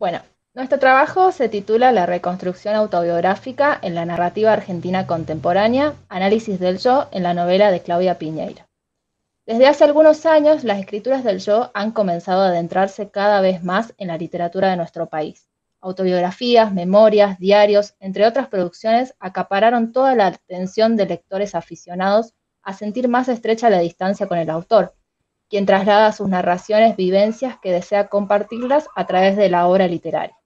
Bueno, nuestro trabajo se titula La reconstrucción autobiográfica en la narrativa argentina contemporánea, análisis del yo en la novela de Claudia Piñeiro. Desde hace algunos años, las escrituras del yo han comenzado a adentrarse cada vez más en la literatura de nuestro país. Autobiografías, memorias, diarios, entre otras producciones, acapararon toda la atención de lectores aficionados a sentir más estrecha la distancia con el autor, quien traslada sus narraciones vivencias que desea compartirlas a través de la obra literaria.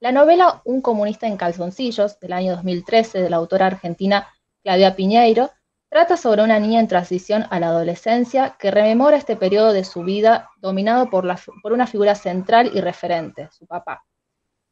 La novela Un comunista en calzoncillos, del año 2013, de la autora argentina Claudia Piñeiro, trata sobre una niña en transición a la adolescencia que rememora este periodo de su vida dominado por, por una figura central y referente, su papá.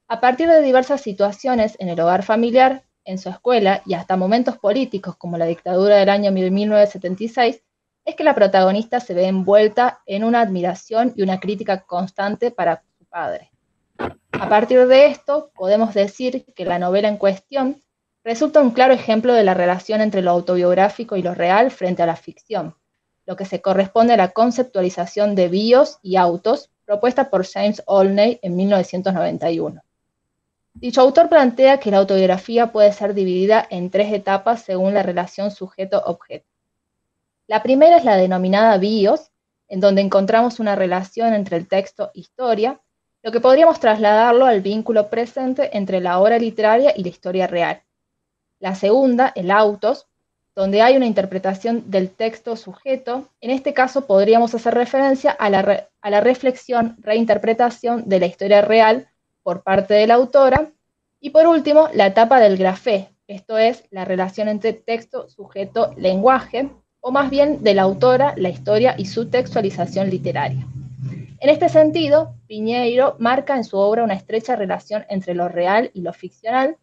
A partir de diversas situaciones en el hogar familiar, en su escuela y hasta momentos políticos como la dictadura del año 1976, es que la protagonista se ve envuelta en una admiración y una crítica constante para su padre. A partir de esto, podemos decir que la novela en cuestión resulta un claro ejemplo de la relación entre lo autobiográfico y lo real frente a la ficción, lo que se corresponde a la conceptualización de bios y autos propuesta por James Olney en 1991. Dicho autor plantea que la autobiografía puede ser dividida en tres etapas según la relación sujeto-objeto. La primera es la denominada bios, en donde encontramos una relación entre el texto e historia, lo que podríamos trasladarlo al vínculo presente entre la obra literaria y la historia real. La segunda, el autos, donde hay una interpretación del texto sujeto, en este caso podríamos hacer referencia a la, a la reflexión, reinterpretación de la historia real por parte de la autora. Y por último, la etapa del grafé, esto es la relación entre texto, sujeto, lenguaje, o más bien de la autora, la historia y su textualización literaria. En este sentido, Piñeiro marca en su obra una estrecha relación entre lo real y lo ficcional,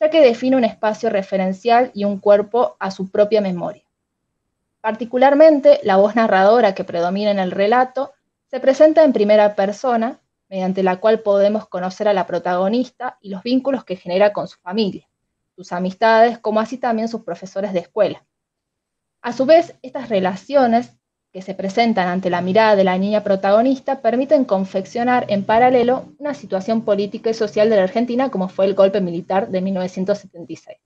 ya que define un espacio referencial y un cuerpo a su propia memoria. Particularmente, la voz narradora que predomina en el relato se presenta en primera persona, mediante la cual podemos conocer a la protagonista y los vínculos que genera con su familia, sus amistades, como así también sus profesores de escuela. A su vez, estas relaciones que se presentan ante la mirada de la niña protagonista permiten confeccionar en paralelo una situación política y social de la Argentina como fue el golpe militar de 1976.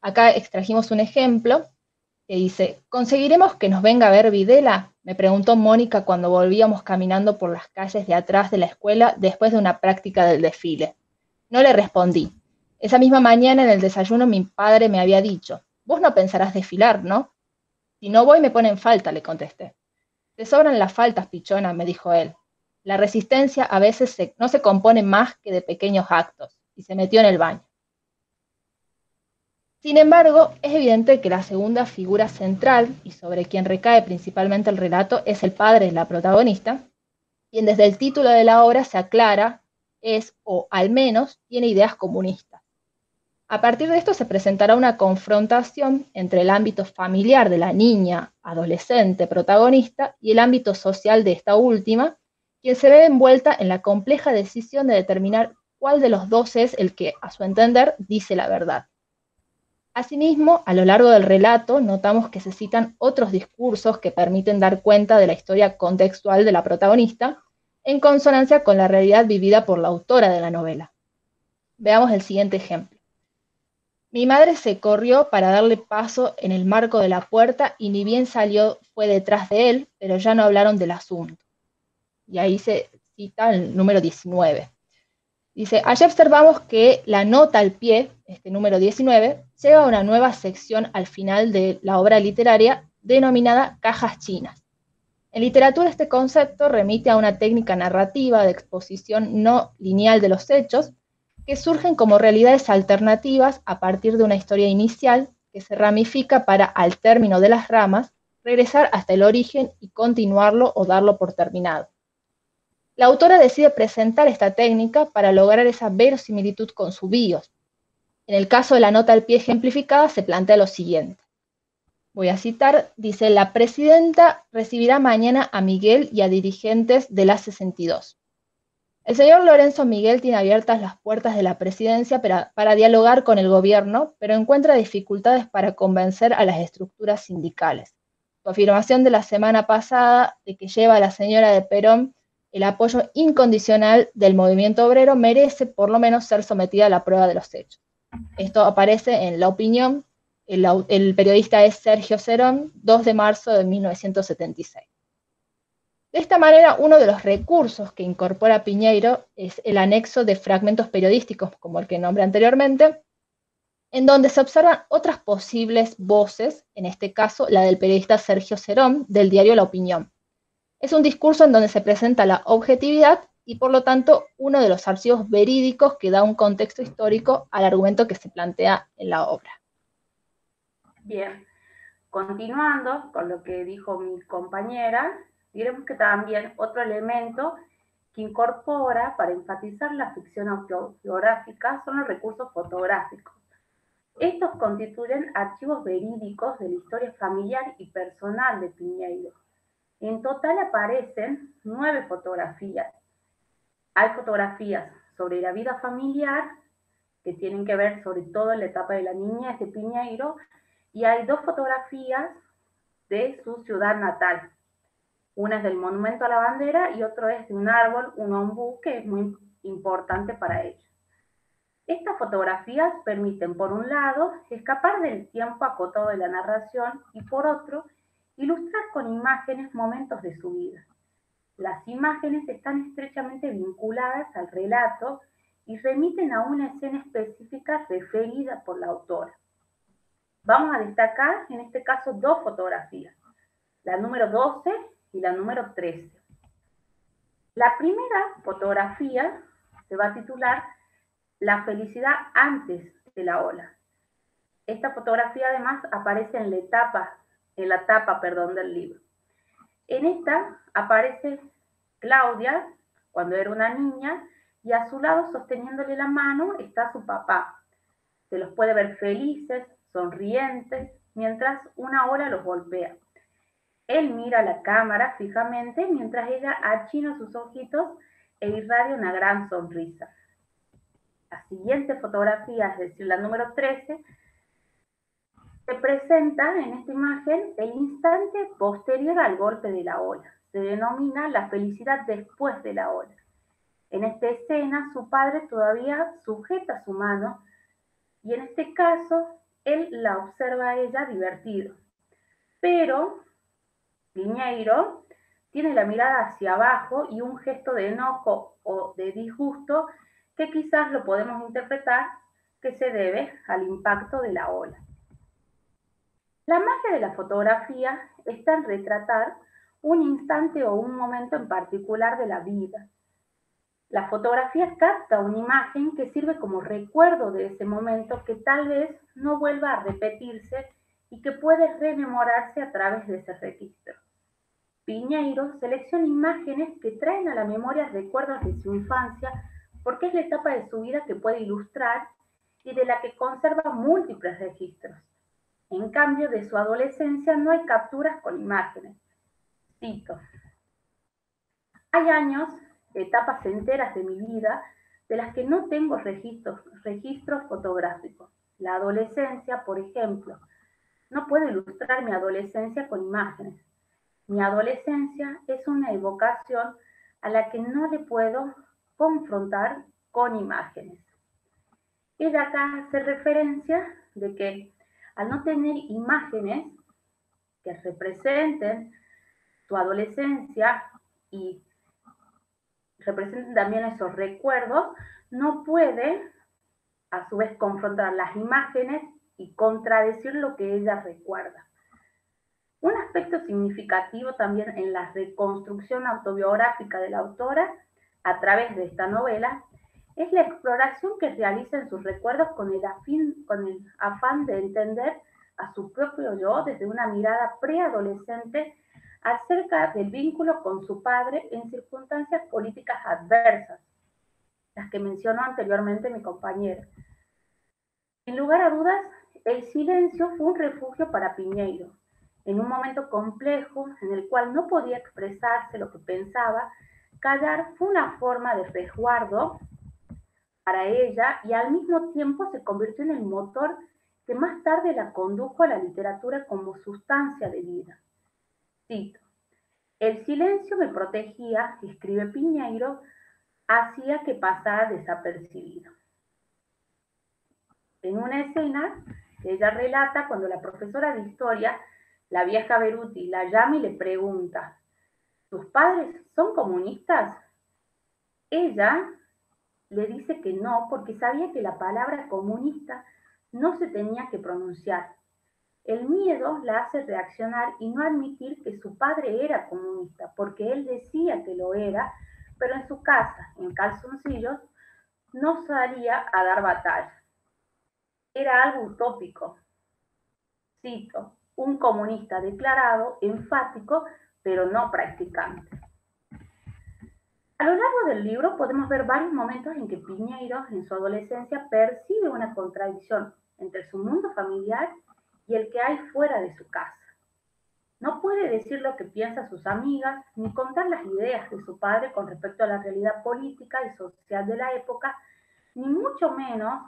Acá extrajimos un ejemplo que dice, ¿conseguiremos que nos venga a ver Videla? Me preguntó Mónica cuando volvíamos caminando por las calles de atrás de la escuela después de una práctica del desfile. No le respondí. Esa misma mañana en el desayuno mi padre me había dicho, vos no pensarás desfilar, ¿no? Si no voy me ponen falta, le contesté. Te sobran las faltas, pichona, me dijo él. La resistencia a veces no se compone más que de pequeños actos, y se metió en el baño. Sin embargo, es evidente que la segunda figura central, y sobre quien recae principalmente el relato, es el padre la protagonista, quien desde el título de la obra se aclara, es, o al menos, tiene ideas comunistas. A partir de esto se presentará una confrontación entre el ámbito familiar de la niña, adolescente, protagonista, y el ámbito social de esta última, quien se ve envuelta en la compleja decisión de determinar cuál de los dos es el que, a su entender, dice la verdad. Asimismo, a lo largo del relato notamos que se citan otros discursos que permiten dar cuenta de la historia contextual de la protagonista, en consonancia con la realidad vivida por la autora de la novela. Veamos el siguiente ejemplo. Mi madre se corrió para darle paso en el marco de la puerta y ni bien salió fue detrás de él, pero ya no hablaron del asunto. Y ahí se cita el número 19. Dice, allí observamos que la nota al pie, este número 19, lleva una nueva sección al final de la obra literaria denominada cajas chinas. En literatura este concepto remite a una técnica narrativa de exposición no lineal de los hechos que surgen como realidades alternativas a partir de una historia inicial que se ramifica para, al término de las ramas, regresar hasta el origen y continuarlo o darlo por terminado. La autora decide presentar esta técnica para lograr esa verosimilitud con su bios. En el caso de la nota al pie ejemplificada se plantea lo siguiente. Voy a citar, dice, la presidenta recibirá mañana a Miguel y a dirigentes de la 62. El señor Lorenzo Miguel tiene abiertas las puertas de la presidencia para, dialogar con el gobierno, pero encuentra dificultades para convencer a las estructuras sindicales. Su afirmación de la semana pasada de que lleva a la señora de Perón el apoyo incondicional del movimiento obrero merece por lo menos ser sometida a la prueba de los hechos. Esto aparece en La Opinión, el, el periodista es Sergio Cerón, 2 de marzo de 1976. De esta manera, uno de los recursos que incorpora Piñeiro es el anexo de fragmentos periodísticos, como el que nombré anteriormente, en donde se observan otras posibles voces, en este caso la del periodista Sergio Cerón, del diario La Opinión. Es un discurso en donde se presenta la objetividad y por lo tanto uno de los archivos verídicos que da un contexto histórico al argumento que se plantea en la obra. Bien, continuando con lo que dijo mi compañera, diremos que también otro elemento que incorpora para enfatizar la ficción autobiográfica son los recursos fotográficos. Estos constituyen archivos verídicos de la historia familiar y personal de Piñeiro. En total aparecen nueve fotografías. Hay fotografías sobre la vida familiar, que tienen que ver sobre todo en la etapa de la niñez de Piñeiro, y hay dos fotografías de su ciudad natal, una es del monumento a la bandera y otro es de un árbol, un ombú, que es muy importante para ellos. Estas fotografías permiten, por un lado, escapar del tiempo acotado de la narración y, por otro, ilustrar con imágenes momentos de su vida. Las imágenes están estrechamente vinculadas al relato y remiten a una escena específica referida por la autora. Vamos a destacar en este caso dos fotografías. La número 12 y la número 13. La primera fotografía se va a titular La felicidad antes de la ola. Esta fotografía además aparece en la etapa, en la tapa, perdón, del libro. En esta aparece Claudia cuando era una niña y a su lado sosteniéndole la mano está su papá. Se los puede ver felices, sonrientes, mientras una ola los golpea. Él mira la cámara fijamente mientras ella achina sus ojitos e irradia una gran sonrisa. La siguiente fotografía, es decir, la número 13, se presenta en esta imagen el instante posterior al golpe de la ola. Se denomina la felicidad después de la ola. En esta escena, su padre todavía sujeta su mano y en este caso, él la observa a ella divertido. Pero Piñeiro tiene la mirada hacia abajo y un gesto de enojo o de disgusto que quizás lo podemos interpretar que se debe al impacto de la ola. La magia de la fotografía está en retratar un instante o un momento en particular de la vida. La fotografía capta una imagen que sirve como recuerdo de ese momento que tal vez no vuelva a repetirse y que puede rememorarse a través de ese registro. Piñeiro selecciona imágenes que traen a la memoria recuerdos de su infancia porque es la etapa de su vida que puede ilustrar y de la que conserva múltiples registros. En cambio, de su adolescencia no hay capturas con imágenes. Cito. Hay años, etapas enteras de mi vida, de las que no tengo registros, registros fotográficos. La adolescencia, por ejemplo. No puedo ilustrar mi adolescencia con imágenes. Mi adolescencia es una evocación a la que no le puedo confrontar con imágenes. Ella acá hace referencia de que al no tener imágenes que representen su adolescencia y representen también esos recuerdos, no puede a su vez confrontar las imágenes y contradecir lo que ella recuerda. Un aspecto significativo también en la reconstrucción autobiográfica de la autora a través de esta novela es la exploración que realiza en sus recuerdos con el, afán de entender a su propio yo desde una mirada preadolescente acerca del vínculo con su padre en circunstancias políticas adversas, las que mencionó anteriormente mi compañera. Sin lugar a dudas, el silencio fue un refugio para Piñeiro, en un momento complejo en el cual no podía expresarse lo que pensaba, callar fue una forma de resguardo para ella y al mismo tiempo se convirtió en el motor que más tarde la condujo a la literatura como sustancia de vida. Cito, El silencio me protegía, escribe Piñeiro, hacía que pasara desapercibido. En una escena ella relata cuando la profesora de historia, la vieja Beruti, la llama y le pregunta, ¿tus padres son comunistas? Ella le dice que no porque sabía que la palabra comunista no se tenía que pronunciar. El miedo la hace reaccionar y no admitir que su padre era comunista, porque él decía que lo era, pero en su casa, en calzoncillos, no salía a dar batalla. Era algo utópico. Cito, un comunista declarado, enfático, pero no practicante. A lo largo del libro podemos ver varios momentos en que Piñeiro, en su adolescencia, percibe una contradicción entre su mundo familiar y el que hay fuera de su casa. No puede decir lo que piensa sus amigas, ni contar las ideas de su padre con respecto a la realidad política y social de la época, ni mucho menos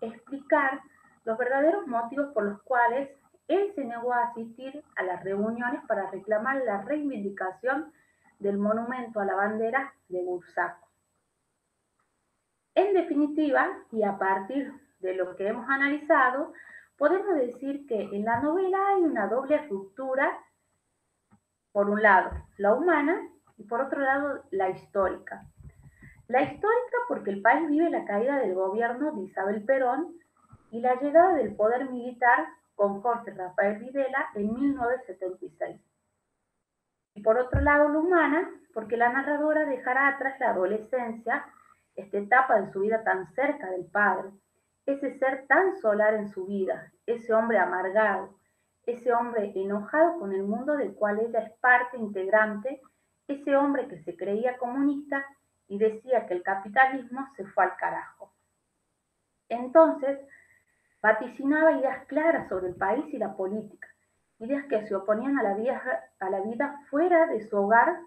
explicar los verdaderos motivos por los cuales él se negó a asistir a las reuniones para reclamar la reivindicación del monumento a la bandera de Bursaco. En definitiva, y a partir de lo que hemos analizado, podemos decir que en la novela hay una doble ruptura, por un lado la humana y por otro lado la histórica. La histórica porque el país vive la caída del gobierno de Isabel Perón y la llegada del poder militar con Jorge Rafael Videla en 1976. Y por otro lado, la humana, porque la narradora dejará atrás la adolescencia, esta etapa de su vida tan cerca del padre, ese ser tan solar en su vida, ese hombre amargado, ese hombre enojado con el mundo del cual ella es parte integrante, ese hombre que se creía comunista y decía que el capitalismo se fue al carajo. Entonces, vaticinaba ideas claras sobre el país y la política, ideas que se oponían a la vida, a la vida fuera de su hogar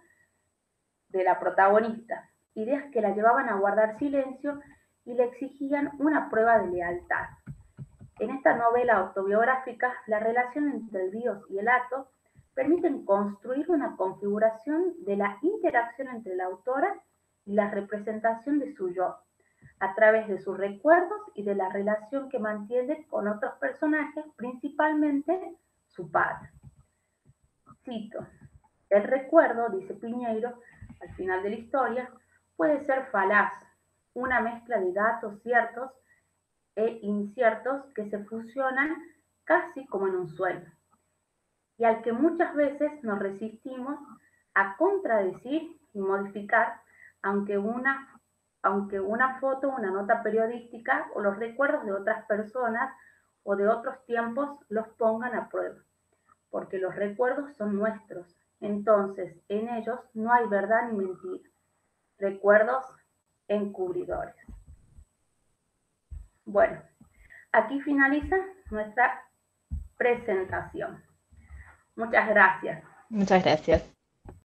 de la protagonista, ideas que la llevaban a guardar silencio y le exigían una prueba de lealtad. En esta novela autobiográfica, la relación entre el Dios y el acto permiten construir una configuración de la interacción entre la autora y la representación de su yo, a través de sus recuerdos y de la relación que mantiene con otros personajes, principalmente su padre. Cito, el recuerdo, dice Piñeiro, al final de la historia, puede ser falaz, una mezcla de datos ciertos e inciertos que se fusionan casi como en un sueño, y al que muchas veces nos resistimos a contradecir y modificar, aunque una, aunque una foto, una nota periodística o los recuerdos de otras personas o de otros tiempos los pongan a prueba, porque los recuerdos son nuestros, entonces en ellos no hay verdad ni mentira, recuerdos encubridores. Bueno, aquí finaliza nuestra presentación. Muchas gracias. Muchas gracias.